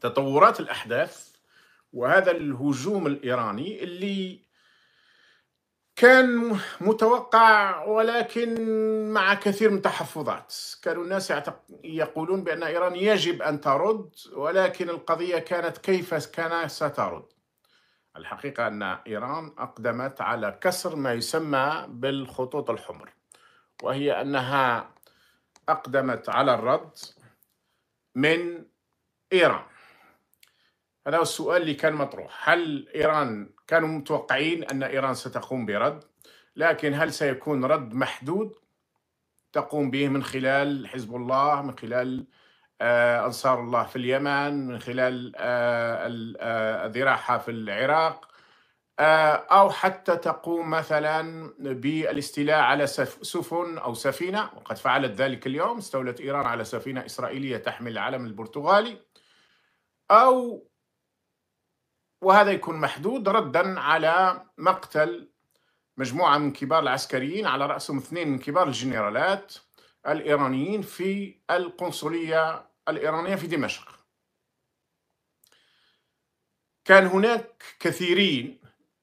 تطورات الأحداث وهذا الهجوم الإيراني اللي كان متوقع ولكن مع كثير من التحفظات. كانوا الناس يقولون بأن إيران يجب أن ترد ولكن القضية كانت كيف كان سترد. الحقيقة أن إيران أقدمت على كسر ما يسمى بالخطوط الحمر وهي أنها أقدمت على الرد من إيران. هذا هو السؤال اللي كان مطروح. هل إيران كانوا متوقعين أن إيران ستقوم برد؟ لكن هل سيكون رد محدود؟ تقوم به من خلال حزب الله من خلال آه، أنصار الله في اليمن من خلال آه، آه، ذراعها في العراق أو حتى تقوم مثلا بالاستيلاء على سفن أو سفينة. وقد فعلت ذلك اليوم. استولت إيران على سفينة إسرائيلية تحمل العلم البرتغالي. أو وهذا يكون محدود ردا على مقتل مجموعة من كبار العسكريين على رأسهم اثنين من كبار الجنرالات الإيرانيين في القنصلية الإيرانية في دمشق. كان هناك كثيرين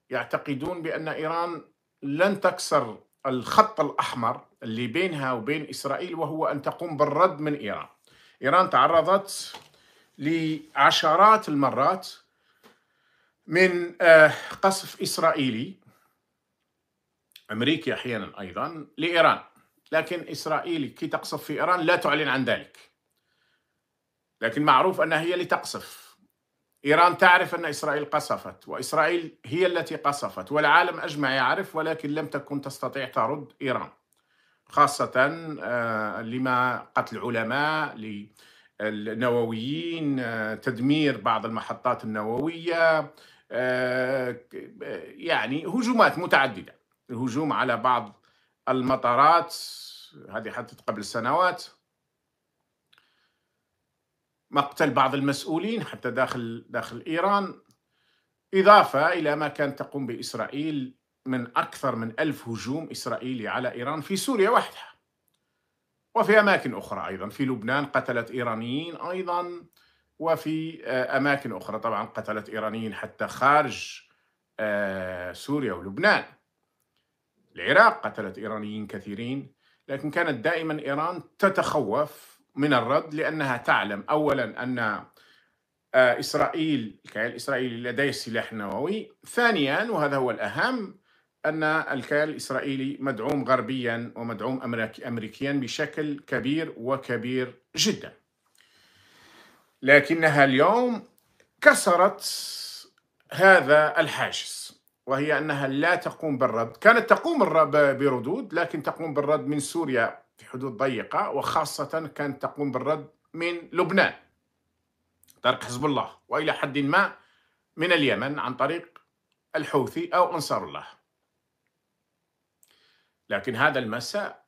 يعتقدون بأن إيران لن تكسر الخط الأحمر اللي بينها وبين إسرائيل وهو أن تقوم بالرد من إيران. إيران تعرضت لعشرات المرات من آه، قصف إسرائيلي أمريكي أحيانا أيضا لإيران. لكن إسرائيل كي تقصف في إيران لا تعلن عن ذلك. لكن معروف أنها هي اللي تقصف. إيران تعرف أن إسرائيل قصفت وإسرائيل هي التي قصفت والعالم أجمع يعرف ولكن لم تكن تستطيع ترد إيران. خاصة آه، لما قتل علماء للنوويين آه، تدمير بعض المحطات النووية يعني هجومات متعددة. الهجوم على بعض المطارات هذه حدثت قبل سنوات. مقتل بعض المسؤولين حتى داخل داخل إيران. إضافة إلى ما كانت تقوم بإسرائيل من أكثر من ألف هجوم إسرائيلي على إيران في سوريا وحدها. وفي أماكن أخرى أيضا في لبنان قتلت إيرانيين أيضا. وفي آه، أماكن أخرى. طبعا قتلت إيرانيين حتى خارج آه، سوريا ولبنان. العراق قتلت إيرانيين كثيرين لكن كانت دائما إيران تتخوف من الرد لأنها تعلم أولا أن آه، إسرائيل الكيان الإسرائيلي لديه سلاح نووي. ثانيا وهذا هو الأهم أن الكيان الإسرائيلي مدعوم غربيا ومدعوم أمريكيا بشكل كبير وكبير جدا. لكنها اليوم كسرت هذا الحاجز وهي أنها لا تقوم بالرد، كانت تقوم بردود لكن تقوم بالرد من سوريا في حدود ضيقة وخاصة كانت تقوم بالرد من لبنان طريق حزب الله وإلى حد ما من اليمن عن طريق الحوثي أو أنصار الله. لكن هذا المساء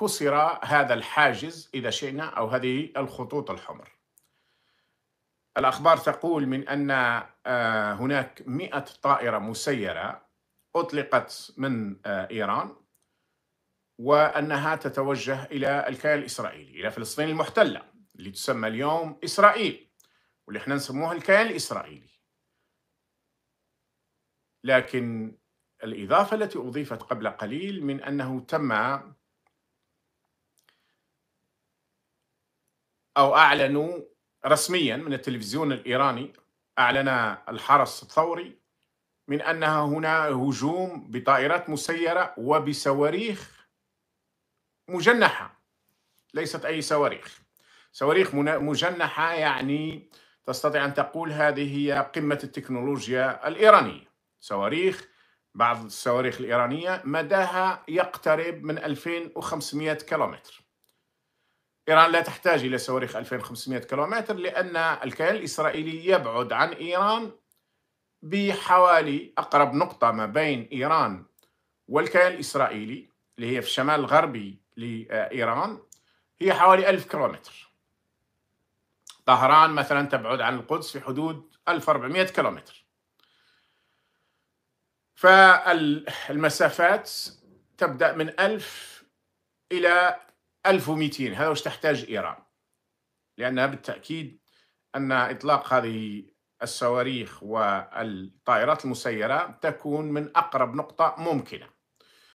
كسر هذا الحاجز إذا شئنا أو هذه الخطوط الحمر. الأخبار تقول من أن آه، هناك مئة طائرة مسيرة أطلقت من آه، إيران وأنها تتوجه إلى الكيان الإسرائيلي إلى فلسطين المحتلة اللي تسمى اليوم إسرائيل واللي إحنا نسموها الكيان الإسرائيلي. لكن الإضافة التي أضيفت قبل قليل من أنه تم أو أعلنوا رسميا من التلفزيون الإيراني أعلن الحرس الثوري من أنها هنا هجوم بطائرات مسيرة وبصواريخ مجنحة. ليست أي صواريخ. صواريخ مجنحة يعني تستطيع أن تقول هذه هي قمة التكنولوجيا الإيرانية. صواريخ بعض الصواريخ الإيرانية مداها يقترب من 2500 كيلومتر. إيران لا تحتاج إلى صواريخ 2500 كيلومتر لأن الكيان الإسرائيلي يبعد عن إيران بحوالي أقرب نقطة ما بين إيران والكيان الإسرائيلي اللي هي في الشمال الغربي لإيران هي حوالي 1000 كيلومتر. طهران مثلا تبعد عن القدس في حدود 1400 كيلومتر. فالمسافات تبدأ من 1000 إلى 1200 هذا وش تحتاج إيران. لأنها بالتأكيد أن إطلاق هذه الصواريخ والطائرات المسيرة تكون من أقرب نقطة ممكنة.